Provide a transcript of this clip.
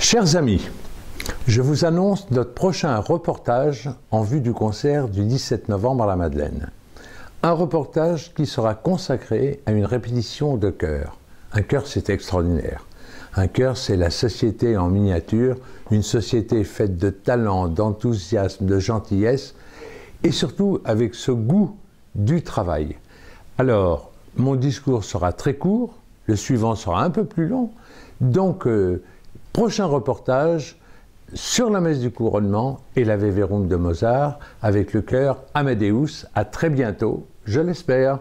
Chers amis, je vous annonce notre prochain reportage en vue du concert du 17 novembre à la Madeleine. Un reportage qui sera consacré à une répétition de chœur. Un chœur, c'est extraordinaire. Un chœur, c'est la société en miniature, une société faite de talent, d'enthousiasme, de gentillesse, et surtout avec ce goût du travail. Alors, mon discours sera très court, le suivant sera un peu plus long, donc euh, prochain reportage sur la messe du couronnement et la Vévérum de Mozart avec le chœur Amadeus. À très bientôt, je l'espère.